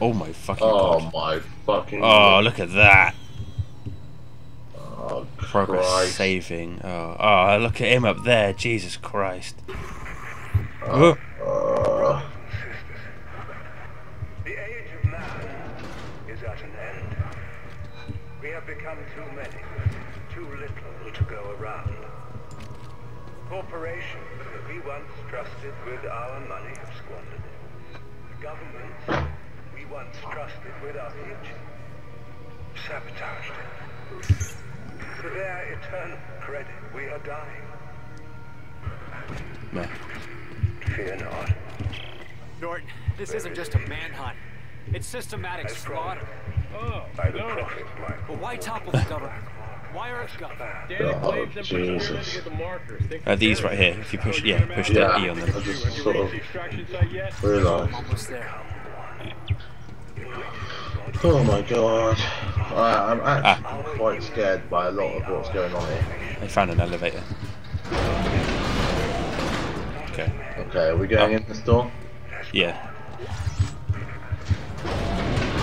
Oh my fucking Oh god. my fucking. Oh, look at that. Oh, Progress Christ. saving. Oh, oh, look at him up there. Jesus Christ. Oh. Oh. Uh, The age of man is at an end. We have become too many, too little to go around. Corporations that we once trusted with our money have squandered it. Governments we once trusted with our future sabotaged it. For their eternal credit, we are dying. No. Fear not. Norton, this isn't just a manhunt. It's systematic As slaughter. Oh, By the no. prophet Michael. But why topple the government? Why Earth government? Danny Oh, claims them for sure Jesus. to get the markers. Think Uh, these right here. If you push, yeah, push mad? the E on them. I just sort of the extraction site yet? realised. Oh my god. I, I'm actually ah. quite scared by a lot of what's going on here. I found an elevator. Okay. Okay, are we going oh. in this door? Yeah.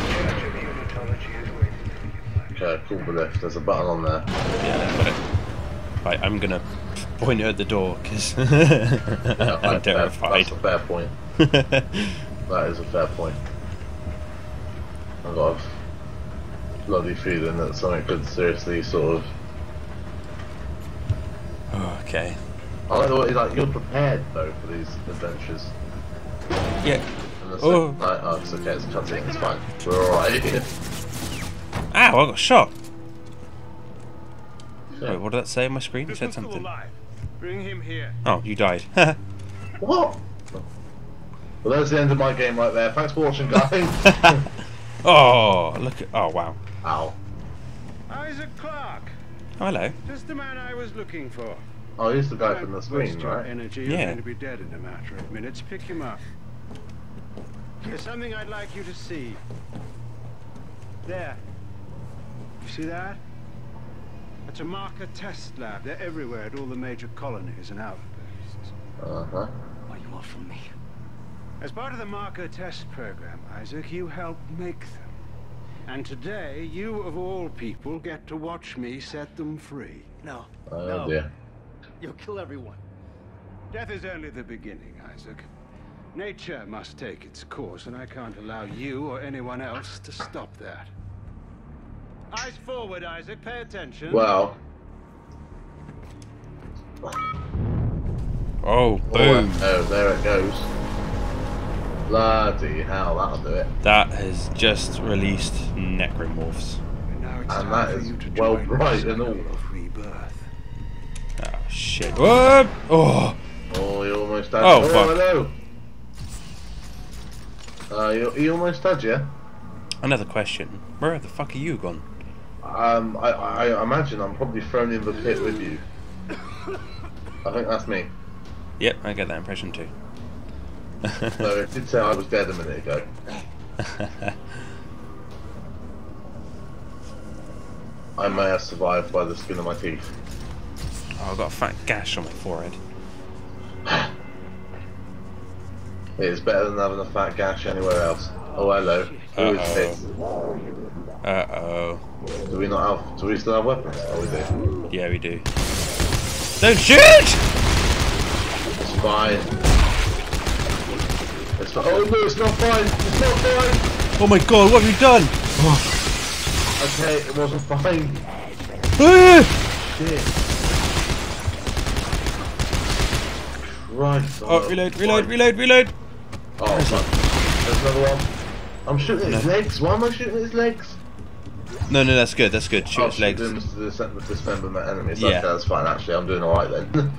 Church of Unitology is waiting for you. Okay, cool the lift. There's a button on there. Yeah, I've got it. Right, I'm gonna point it at the door because Yeah, I'm terrified. That's a fair point. That is a fair point. I've got a bloody feeling that something could seriously sort of. okay. I like the way like you're prepared though for these adventures. Yeah. Oh. second night, oh, it's okay. It's cutting. It's fine. We're all right. Ow! I got shot. Yeah. Wait, what did that say on my screen? It said something. Bring him here. Oh, you died. What? Well, there's the end of my game right there. Thanks for watching, guys. oh, look at. Oh, wow. Ow. Isaac Clarke. Oh, hello. Just the man I was looking for. Oh, he's the guy Don't from the waste screen, your right? energy. You're going to be dead in a matter of minutes. Pick him up. There's something I'd like you to see. There. You see that? That's a marker test lab. They're everywhere at all the major colonies and outposts. Uh huh. What do you want from me? As part of the marker test program, Isaac, you helped make them. And today, you of all people get to watch me set them free. No. Oh no. dear. You'll kill everyone. Death is only the beginning, Isaac. Nature must take its course, and I can't allow you or anyone else to stop that. Eyes forward, Isaac. Pay attention. Well. Oh, Oh, boom. oh, there it goes. Bloody hell, that'll do it. That has just released Necromorphs. And now it's And time that for is you to well join bright and all. of rebirth. Oh, shit. Whoa! Oh! Oh, you almost had Oh, oh fuck. hello. Uh, you, you almost had you. Another question. Where the fuck are you gone? Um, I, I imagine I'm probably thrown in the pit with you. I think that's me. Yep, I get that impression too. So it did say I was dead a minute ago. I may have survived by the skin of my teeth. Oh, I've got a fat gash on my forehead. It's better than having a fat gash anywhere else. Oh, hello. Who is Uh-oh. this? Uh oh. Do we not have? Do we still have weapons? Oh, we do. Yeah, we do. Don't shoot! It's fine. It's fine. Oh no, it's not fine. It's not fine. Oh my god, what have you done? Okay, it wasn't fine. Ah! Shit. Christ. Oh, reload, reload, reload, reload! Oh, fuck. There's another one. I'm shooting his legs. Why am I shooting his legs? No, no, that's good, that's good. Shoot oh, his legs. Shoot them to dismember my enemies. Yeah. Okay, that's fine. Actually, I'm doing alright then.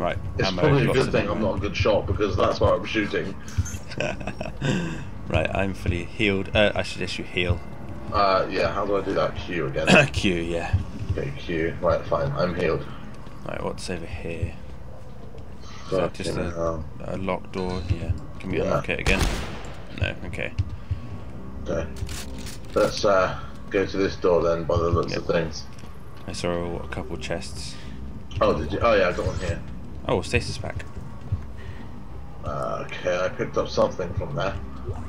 Right, it's ammo, probably a good thing. I'm not a good shot because that's why I'm shooting. right, I'm fully healed. Uh, I should issue heal. Uh, yeah, how do I do that? Q again. Q, yeah. okay, Q. Right, fine. I'm healed. Right, what's over here? Is that just a, a locked door? Yeah. Can we Yeah. unlock it again? No, okay. Okay. Let's uh, go to this door then by the looks of things. I saw a couple chests. Oh, did you? Oh, yeah, I got one here. Oh, stasis pack. Uh, okay, I picked up something from there.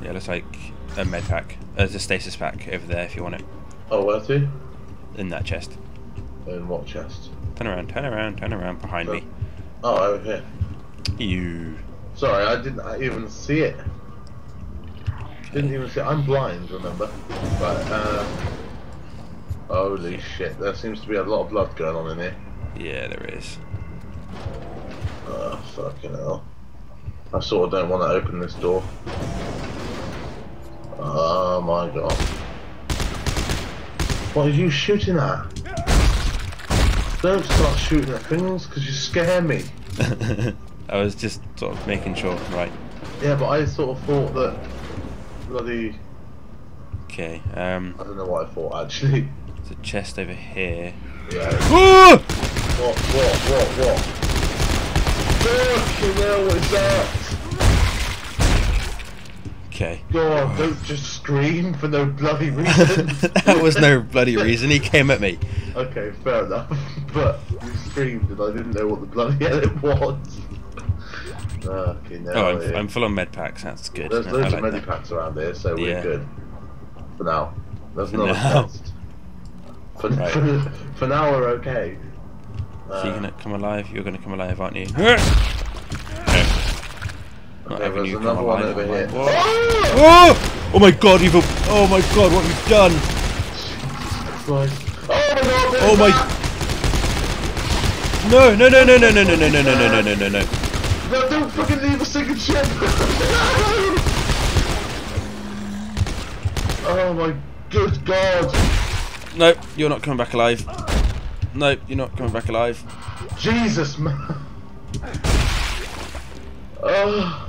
Yeah, looks like a med pack. There's a stasis pack over there if you want it. Oh, where to? In that chest. In what chest? Turn around, turn around, turn around behind me. Oh, over here. You. Sorry, I didn't even see it. Didn't even see it. I'm blind, remember? But, uh... Holy shit, there seems to be a lot of blood going on in here. Yeah, there is. Oh, fucking hell. I sort of don't want to open this door. Oh my god. What are you shooting at? Don't start shooting at things, because you scare me. I was just sort of making sure. Right. Yeah, but I sort of thought that... Bloody... Okay. Um. I don't know what I thought, actually. There's a chest over here. Yeah. Ah! What, what, what, what? Fucking hell, what is that? Okay. God, don't just scream for no bloody reason. that was no bloody reason. He came at me. Okay, fair enough. But you screamed and I didn't know what the bloody hell it was. Fucking hell. Oh, I'm. I'm full on med packs. That's good. There's loads like of that. medipacks around here, so we're Yeah. good. For now. There's not now. a test. For, Right. for, for now, we're okay. So you're Uh, gonna come alive? You're gonna come alive, aren't you? No. Not okay, having there's you come another one over here. Oh! oh my god, you've. Oh my god, what have you done? Oh my god! Oh my. No, no, no, no, no, no, no, no, no, no, no, no, no, no, no. No, don't fucking leave a sinking ship! oh my good god! No, you're not coming back alive. No, you're not coming back alive. Jesus, man! Oh.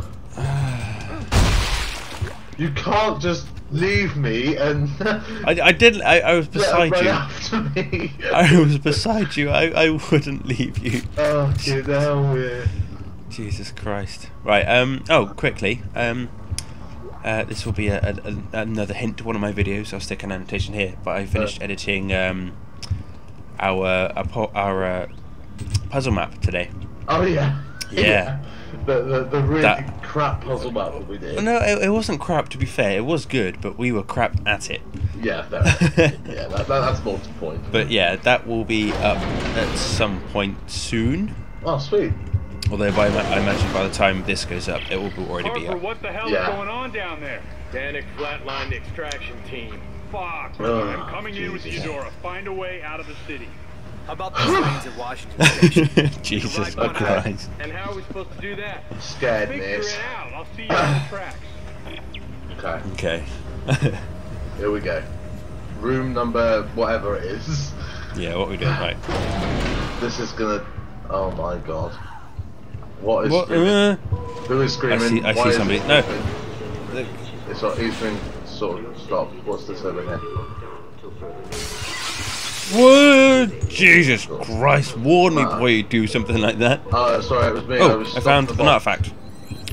You can't just leave me and I, I didn't. I, I was beside you. after me. I was beside you. I, I wouldn't leave you. Oh, get hell yeah. Jesus Christ. Right, um, oh, quickly, um, uh, this will be a, a, another hint to one of my videos. I'll stick an annotation here, but I finished Uh. editing, um, our, our, po- our, uh, puzzle map today. Oh yeah. Yeah. The, the, the really That- crap puzzle map that we did. No, it, it wasn't crap, to be fair. It was good, but we were crap at it. Yeah, yeah, that, that, that's more to the point. But yeah, that will be up at some point soon. Oh, sweet. Although by, I imagine by the time this goes up, it will be- already be up. what the hell Yeah. is going on down there? Danik flatlined extraction team. Fuck. Ugh, I'm coming in with Eudora. Find a way out of the city. How about those lanes at Washington Station? Jesus Right Christ. And how are we supposed to do that? Scared Figure miss. I'll see you on the tracks. Okay, Okay. here we go. Room number whatever it is. yeah, what we doing, right? This is gonna. Oh my god. What is What? screaming? Uh, Who is screaming? I see- I Why see is somebody. it No. screaming? look. It's not, he's been sort of stopped. What's this over here? Whoa! Jesus Christ! Warn me before you do something like that. Oh, sorry, it was me. I Oh, was I found an artifact.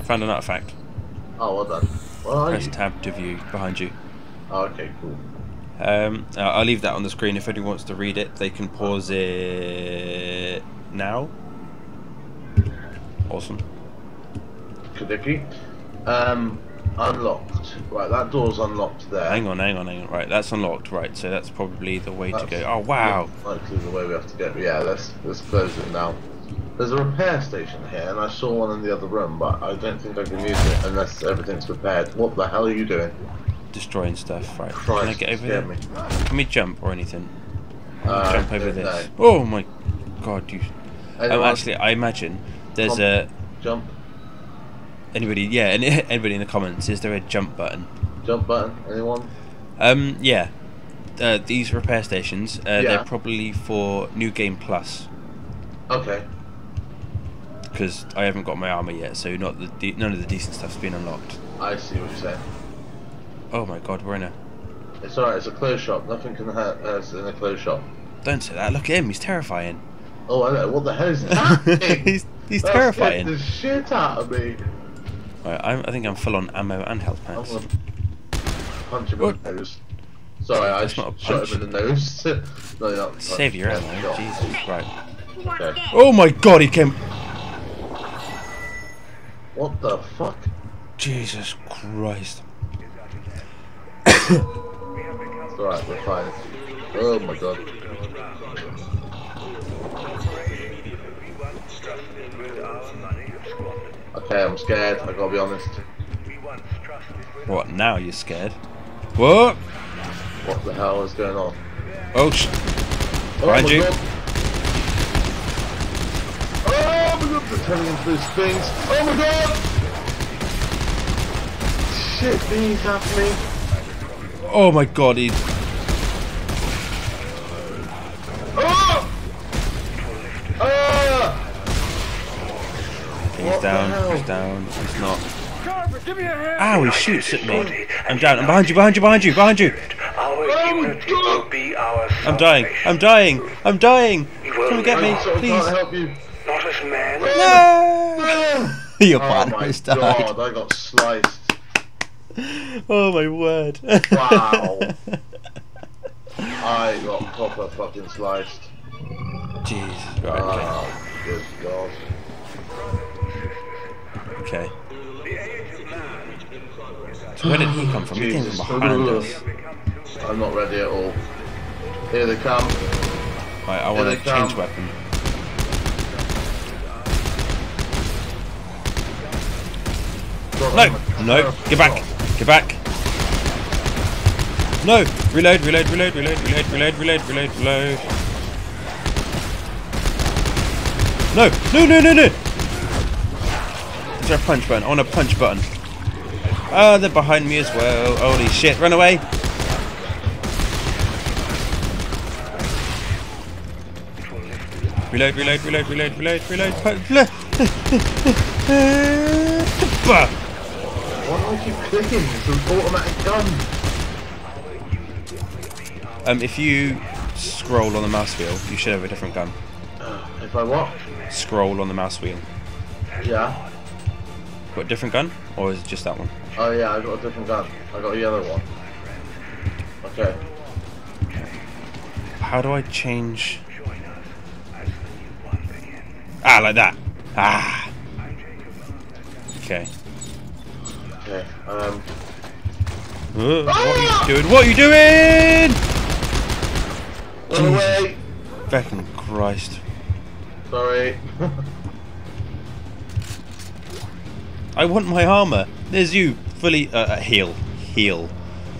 Found an artifact. Oh, well done. Well, are Press you? tab to view behind you. Oh, okay, cool. Um, uh, I'll leave that on the screen. If anyone wants to read it, they can pause it now. Awesome. Kadiki. Um, unlocked. Right, that door's unlocked there. Hang on, hang on, hang on. Right, that's unlocked. Right, so that's probably the way to go. Oh wow! Likely the way we have to go. Yeah, let's let's close it now. There's a repair station here, and I saw one in the other room, but I don't think I can use it unless everything's repaired. What the hell are you doing? Destroying stuff. Right, Christ, can I get over there? me. Can we jump or anything? Uh, jump over this. Oh my god! You. Um, actually, I imagine there's Come. a jump, anybody. Yeah, any, anybody in the comments. Is there a jump button? jump button. Anyone? Um, yeah. Uh, these repair stations, uh, Yeah. they're probably for New Game Plus Okay. because I haven't got my armor yet, so not the de- none of the decent stuff's been unlocked. I see what you're saying. Oh my god, we're in a. It's alright. It's a closed shop. Nothing can hurt us in a closed shop. Don't say that. Look at him. He's terrifying. Oh, I know. What the hell is that? he's he's terrifying. the shit out of me. Right, I'm, I think I'm full on ammo and health packs. punch him in the nose. Sorry, I That's sh- shot him in the nose. no, not. Save your Shot. ammo. Jesus. Right. Okay. Oh my god, he came. What the fuck? Jesus Christ. Alright, we're fine. Oh my god. Okay, I'm scared, I gotta be honest. We once trusted with What, now you're scared? What? What the hell is going on? Oh, sh- Oh Behind you. God. Oh my god, they're turning into those things. Oh my god! Shit, these me. oh my god, he. He's oh. down, he's not. Carver, give me a hand! Ow, he shoots at me. I'm down, I'm behind you, behind you, behind you, behind you! Our Oh, unity God. will be our I'm dying, I'm dying, I'm dying! Come and get me, I'm sorry, I please! can't help you. Not as man. No! Your Oh partner my has died. god, I got sliced. Oh my word. Wow. I got proper fucking sliced. Jeez. Right, Oh, good god. Okay. Where did he come from? He came from behind us. I'm not ready at all. Here they come. Right, I want to change come. weapon. No! No! Get back! Get back! No! Reload, reload, reload, reload, reload, reload, reload, reload, reload. No! No, no, no, no! There a punch button? I want a punch button. Ah, they're behind me as well. Holy shit, run away! Reload, reload, reload, reload, reload, reload. punch- Bah! Why do I keep clicking? It's an automatic gun. Um, if you scroll on the mouse wheel, you should have a different gun. If I what? Scroll on the mouse wheel. Yeah. Got a different gun, or is it just that one? Oh yeah, I got a different gun. I got a yellow one. Okay. How do I change? Ah, like that. Ah. Okay. Okay. Um. Uh, what are you doing? What are you doing? Run away. Fucking Christ. Sorry. I want my armor. There's you, fully uh, uh, heal, heal.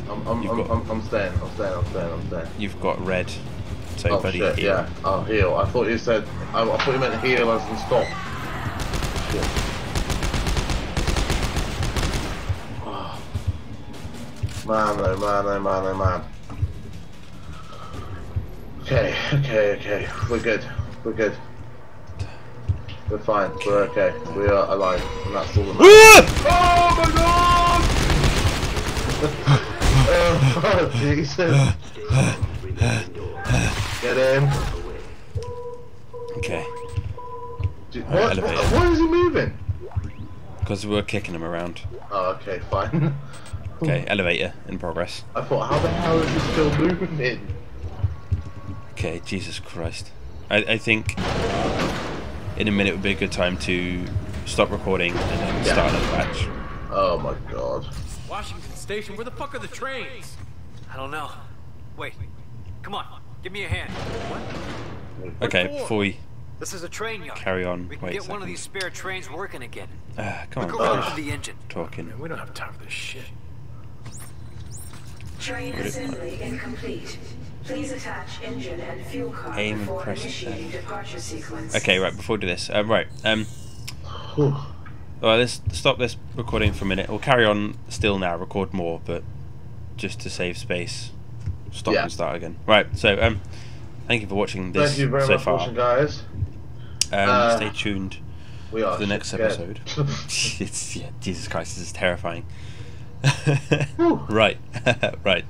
I'm, I'm, You've I'm, got- I'm, I'm staying. I'm staying. I'm staying. I'm staying. You've got red. So, Oh buddy, shit! heal. Yeah. Oh, heal. I thought you said. I, I thought you meant heal as in stop. Shit. Oh. Man, oh man, oh man, oh man. Okay, okay, okay. We're good. We're good. We're fine. We're okay. We are alive, and that's all that matters. Oh my god! oh, Jesus! Get in. Okay, Alright, What? elevator. What? Why is he moving? because we're kicking him around. Oh, okay, fine. Okay, elevator in progress. I thought, how the hell is he still moving? Okay, Jesus Christ. I, I think in a minute would be a good time to stop recording and then Yeah. start another match. Oh my god. Washington Station, where the fuck are the trains? I don't know. Wait. Come on, give me a hand. What? Okay, for? before we This is a train yard. Carry on. We can Wait a get one of these spare trains working again. uh, come Look on, around the engine. talking. We don't have time for this shit. Train assembly incomplete. Please attach engine and fuel card Aim and before press initiating F. departure sequence. Okay, right, before we do this. Um, right, um, Whew. well, let's stop this recording for a minute. We'll carry on still now, record more, but just to save space, stop Yeah. and start again. Right, so, um, thank you for watching this Thank you very so much far. watching, guys. Um, Uh, stay tuned We are for the next scared. episode. it's, yeah, Jesus Christ, this is terrifying. Right, right.